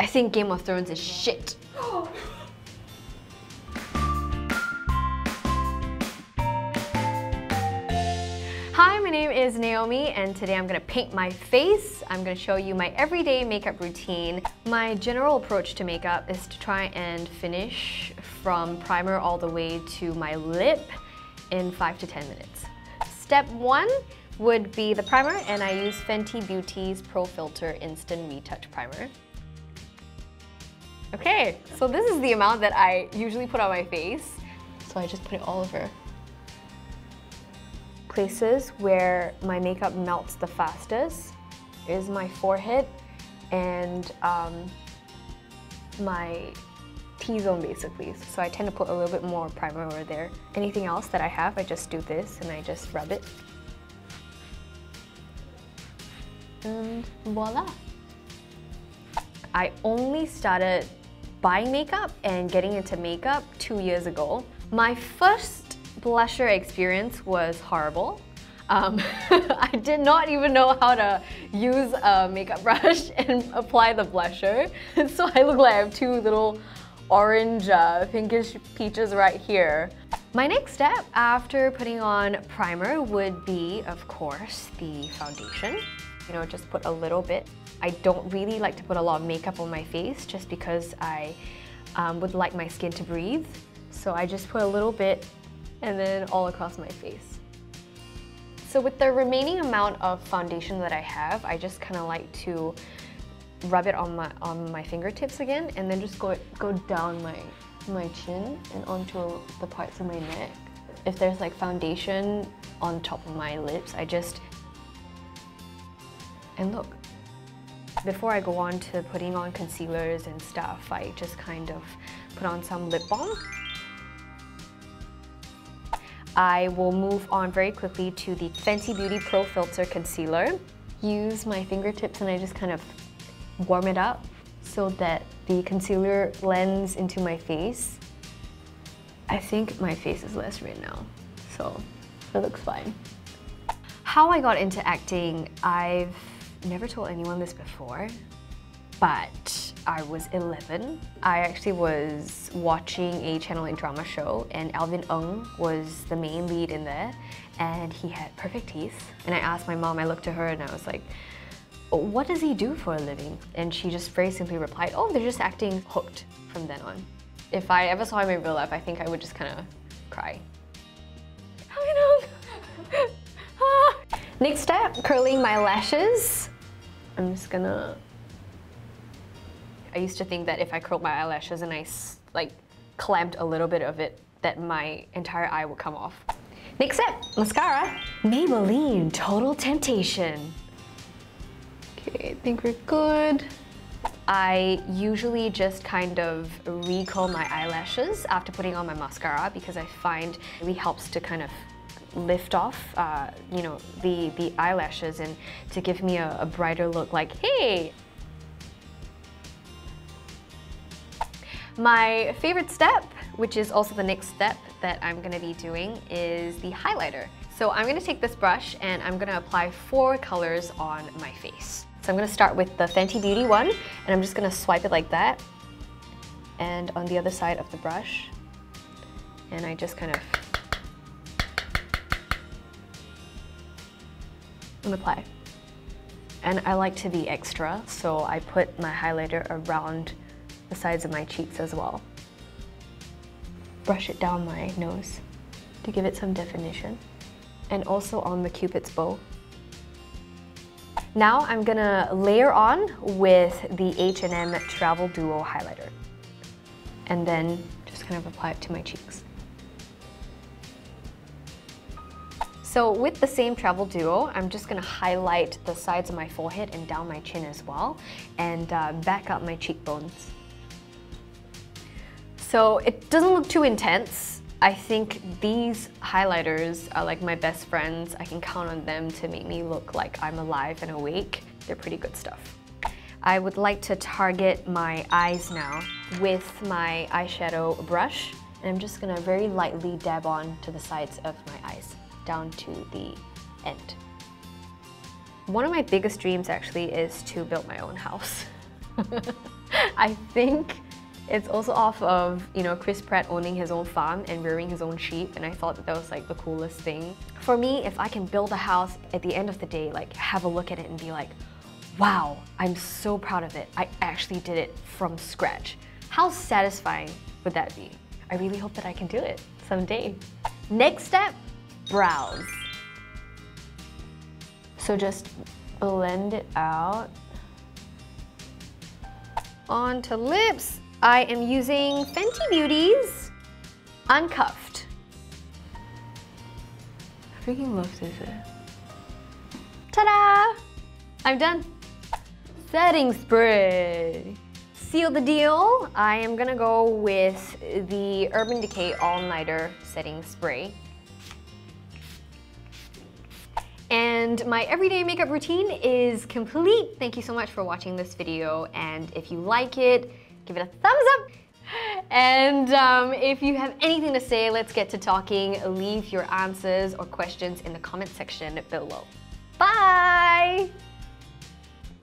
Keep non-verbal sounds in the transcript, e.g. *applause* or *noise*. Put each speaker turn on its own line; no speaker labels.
I think Game of Thrones is shit. *gasps* Hi, my name is Naomi and today I'm gonna paint my face. I'm gonna show you my everyday makeup routine. My general approach to makeup is to try and finish from primer all the way to my lip in 5 to 10 minutes. Step 1 would be the primer and I use Fenty Beauty's Pro Filter Instant Retouch Primer. Okay, so this is the amount that I usually put on my face. So I just put it all over. Places where my makeup melts the fastest is my forehead and um, my T-zone basically. So I tend to put a little bit more primer over there. Anything else that I have, I just do this and I just rub it. And voila. I only started buying makeup and getting into makeup two years ago. My first blusher experience was horrible. Um, *laughs* I did not even know how to use a makeup *laughs* brush and apply the blusher. *laughs* so I look like I have two little orange uh, pinkish peaches right here. My next step after putting on primer would be, of course, the foundation. You know, just put a little bit I don't really like to put a lot of makeup on my face just because I um, would like my skin to breathe. So I just put a little bit and then all across my face. So with the remaining amount of foundation that I have, I just kind of like to rub it on my on my fingertips again and then just go go down my my chin and onto the parts of my neck. If there's like foundation on top of my lips, I just and look, before I go on to putting on concealers and stuff, I just kind of put on some lip balm. I will move on very quickly to the Fenty Beauty Pro Filter Concealer. Use my fingertips and I just kind of warm it up so that the concealer blends into my face. I think my face is less red now, so it looks fine. How I got into acting, I've never told anyone this before, but I was 11. I actually was watching a Channel 8 drama show and Alvin Ng was the main lead in there and he had perfect teeth. And I asked my mom, I looked to her and I was like, what does he do for a living? And she just very simply replied, oh, they're just acting hooked from then on. If I ever saw him in real life, I think I would just kind of cry. Next step, curling my lashes. I'm just gonna... I used to think that if I curled my eyelashes and I like clamped a little bit of it, that my entire eye would come off. Next step, mascara. Maybelline Total Temptation. Okay, I think we're good. I usually just kind of recurl my eyelashes after putting on my mascara because I find it really helps to kind of lift off, uh, you know, the, the eyelashes and to give me a, a brighter look like, hey, My favorite step, which is also the next step that I'm gonna be doing, is the highlighter. So I'm gonna take this brush and I'm gonna apply four colors on my face. So I'm gonna start with the Fenty Beauty one, and I'm just gonna swipe it like that, and on the other side of the brush, and I just kind of and apply. And I like to be extra, so I put my highlighter around the sides of my cheeks as well. Brush it down my nose to give it some definition. And also on the cupid's bow. Now I'm gonna layer on with the H&M Travel Duo highlighter. And then just kind of apply it to my cheeks. So with the same Travel Duo, I'm just gonna highlight the sides of my forehead and down my chin as well, and uh, back up my cheekbones. So it doesn't look too intense. I think these highlighters are like my best friends. I can count on them to make me look like I'm alive and awake. They're pretty good stuff. I would like to target my eyes now with my eyeshadow brush. And I'm just gonna very lightly dab on to the sides of my eyes down to the end. One of my biggest dreams actually is to build my own house. *laughs* I think it's also off of, you know, Chris Pratt owning his own farm and rearing his own sheep and I thought that that was like the coolest thing. For me, if I can build a house at the end of the day, like have a look at it and be like, wow, I'm so proud of it. I actually did it from scratch. How satisfying would that be? I really hope that I can do it someday. Next step, brows. So just blend it out. On to lips. I am using Fenty Beauty's Uncuffed. I freaking love this. Ta-da! I'm done. Setting spray. Seal the deal. I am gonna go with the Urban Decay All Nighter Setting Spray. And my everyday makeup routine is complete. Thank you so much for watching this video. And if you like it, give it a thumbs up. And um, if you have anything to say, let's get to talking. Leave your answers or questions in the comment section below. Bye!